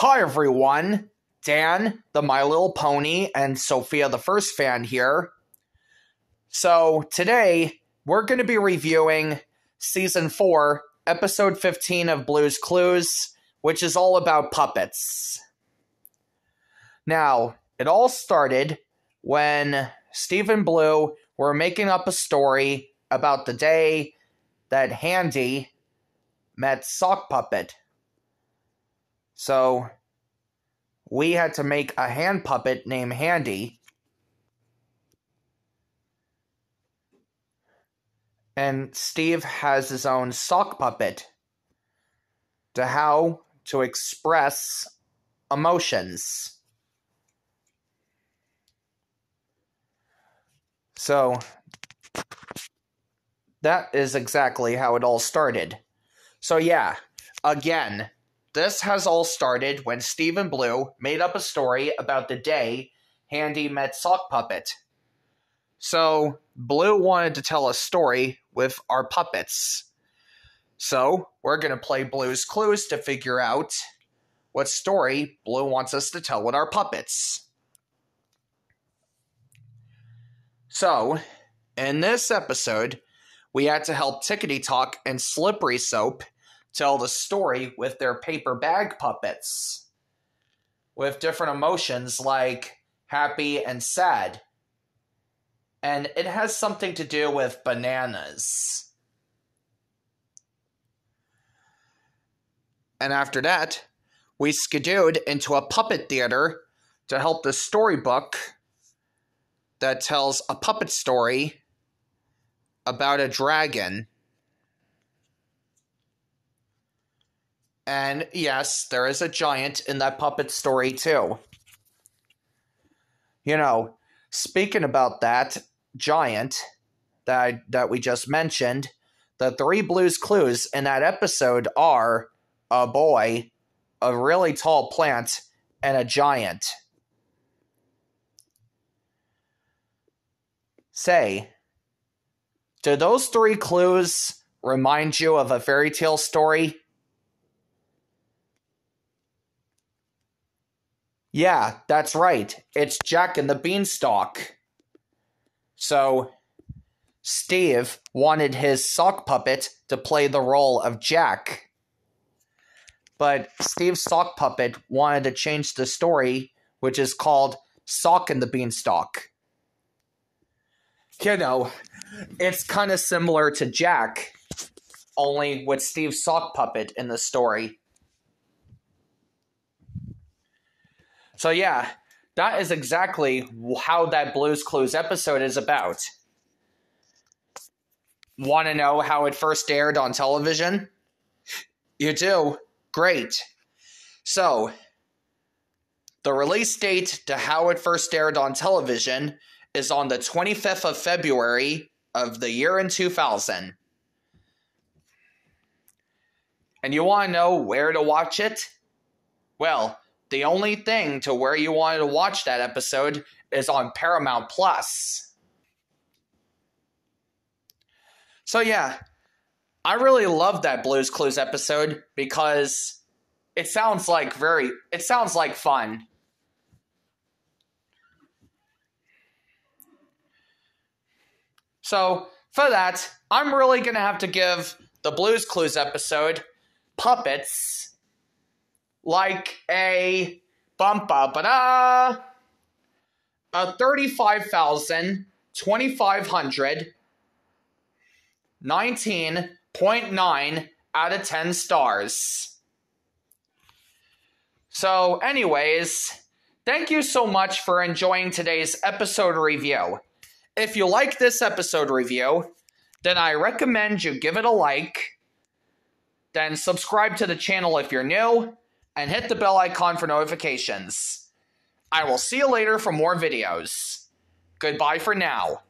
Hi, everyone. Dan, the My Little Pony, and Sofia, the first fan here. So, today we're going to be reviewing season 4, episode 15 of Blue's Clues, which is all about puppets. Now, it all started when Steve and Blue were making up a story about the day that Handy met Sock Puppet. So we had to make a hand puppet named Handy. And Steve has his own sock puppet to how to express emotions. So that is exactly how it all started. So, yeah, again, this has all started when Steve and Blue made up a story about the day Handy met Sock Puppet. So, Blue wanted to tell a story with our puppets. So, we're going to play Blue's Clues to figure out what story Blue wants us to tell with our puppets. So, in this episode, we had to help Tickety Tock and Slippery Soap tell the story with their paper bag puppets with different emotions like happy and sad. And it has something to do with bananas. And after that, we skidooed into a puppet theater to help the storybook that tells a puppet story about a dragon And yes, there is a giant in that puppet story too. You know, speaking about that giant that that we just mentioned, the three blues clues in that episode are a boy, a really tall plant, and a giant. Say, do those three clues remind you of a fairy tale story? Yeah, that's right. It's Jack and the Beanstalk. So, Steve wanted his sock puppet to play the role of Jack. But Steve's sock puppet wanted to change the story, which is called Sock and the Beanstalk. You know, it's kind of similar to Jack, only with Steve's sock puppet in the story. So yeah, that is exactly how that Blues Clues episode is about. Want to know how it first aired on television? You do? Great. So, the release date to how it first aired on television is on the 25th of February of the year in 2000. And you want to know where to watch it? Well, the only thing to where you wanted to watch that episode is on Paramount Plus. So yeah, I really love that Blues Clues episode because it sounds like very it sounds like fun. So, for that, I'm really going to have to give the Blues Clues episode Puppets like a bum ba ba da a 35,000 2500 19.9 out of 10 stars. So, anyways, thank you so much for enjoying today's episode review. If you like this episode review, then I recommend you give it a like, then subscribe to the channel if you're new, and hit the bell icon for notifications. I will see you later for more videos. Goodbye for now.